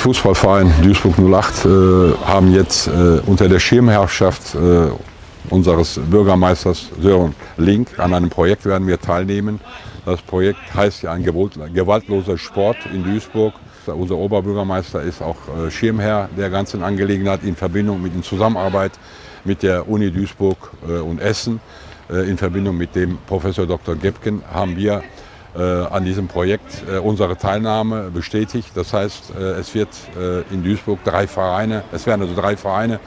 Fußballverein Duisburg 08 äh, haben jetzt äh, unter der Schirmherrschaft äh, unseres Bürgermeisters Sören Link an einem Projekt werden wir teilnehmen. Das Projekt heißt ja ein gewaltloser Sport in Duisburg. Unser Oberbürgermeister ist auch äh, Schirmherr der ganzen Angelegenheit in Verbindung mit in Zusammenarbeit mit der Uni Duisburg äh, und Essen. Äh, in Verbindung mit dem Professor Dr. Gebken haben wir an diesem Projekt äh, unsere Teilnahme bestätigt. Das heißt, äh, es wird in Duisburg drei Vereine, es werden also drei Vereine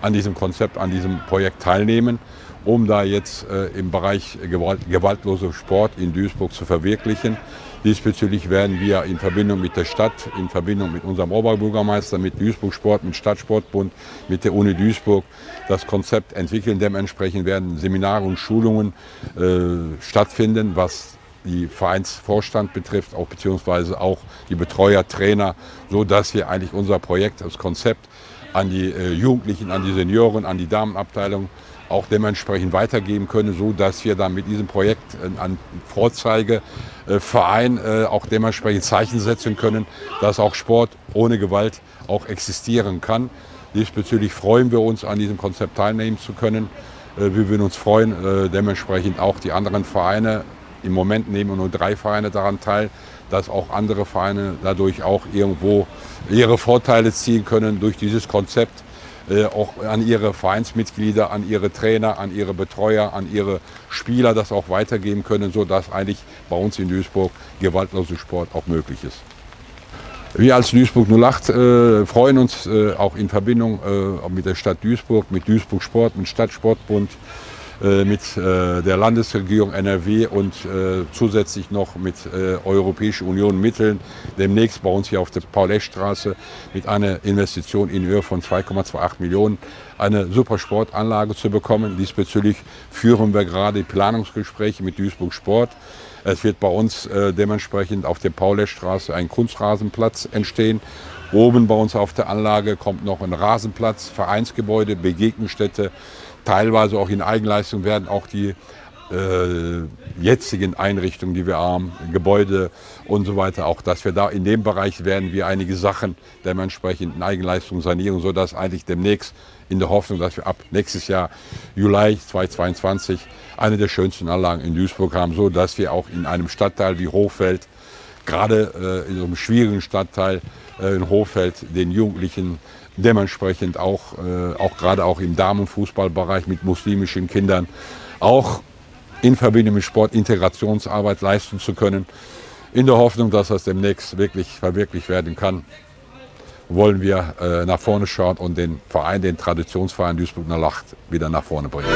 an diesem Konzept, an diesem Projekt teilnehmen, um da jetzt im Bereich Gewalt, gewaltloser Sport in Duisburg zu verwirklichen. Diesbezüglich werden wir in Verbindung mit der Stadt, in Verbindung mit unserem Oberbürgermeister, mit Duisburg Sport, mit Stadtsportbund, mit der Uni Duisburg das Konzept entwickeln. Dementsprechend werden Seminare und Schulungen äh, stattfinden, was die Vereinsvorstand betrifft, auch beziehungsweise auch die Betreuer, Trainer, so dass wir eigentlich unser Projekt, das Konzept an die äh, Jugendlichen, an die Senioren, an die Damenabteilung auch dementsprechend weitergeben können, so dass wir dann mit diesem Projekt äh, an Vorzeigeverein äh, auch dementsprechend Zeichen setzen können, dass auch Sport ohne Gewalt auch existieren kann. Diesbezüglich freuen wir uns, an diesem Konzept teilnehmen zu können. Äh, wir würden uns freuen, äh, dementsprechend auch die anderen Vereine im Moment nehmen nur drei Vereine daran teil, dass auch andere Vereine dadurch auch irgendwo ihre Vorteile ziehen können durch dieses Konzept. Äh, auch an ihre Vereinsmitglieder, an ihre Trainer, an ihre Betreuer, an ihre Spieler das auch weitergeben können, sodass eigentlich bei uns in Duisburg gewaltloser Sport auch möglich ist. Wir als Duisburg 08 äh, freuen uns äh, auch in Verbindung äh, mit der Stadt Duisburg, mit Duisburg Sport, mit Stadtsportbund, mit äh, der Landesregierung NRW und äh, zusätzlich noch mit Europäischer Union Mitteln demnächst bei uns hier auf der Paul-Esch-Straße mit einer Investition in Höhe von 2,28 Millionen eine super Sportanlage zu bekommen. Diesbezüglich führen wir gerade Planungsgespräche mit Duisburg Sport. Es wird bei uns äh, dementsprechend auf der Paul-Esch-Straße ein Kunstrasenplatz entstehen. Oben bei uns auf der Anlage kommt noch ein Rasenplatz, Vereinsgebäude, Begegnungsstätte, teilweise auch in Eigenleistung werden auch die äh, jetzigen Einrichtungen, die wir haben, Gebäude und so weiter, auch dass wir da in dem Bereich werden wir einige Sachen dementsprechend in Eigenleistung sanieren, sodass eigentlich demnächst in der Hoffnung, dass wir ab nächstes Jahr Juli 2022 eine der schönsten Anlagen in Duisburg haben, so dass wir auch in einem Stadtteil wie Hochfeld, gerade äh, in so einem schwierigen Stadtteil in Hochfeld, den Jugendlichen dementsprechend auch, äh, auch gerade auch im Damenfußballbereich mit muslimischen Kindern auch in Verbindung mit Sport Integrationsarbeit leisten zu können. In der Hoffnung, dass das demnächst wirklich verwirklicht werden kann, wollen wir äh, nach vorne schauen und den Verein, den Traditionsverein Duisburg Lacht wieder nach vorne bringen.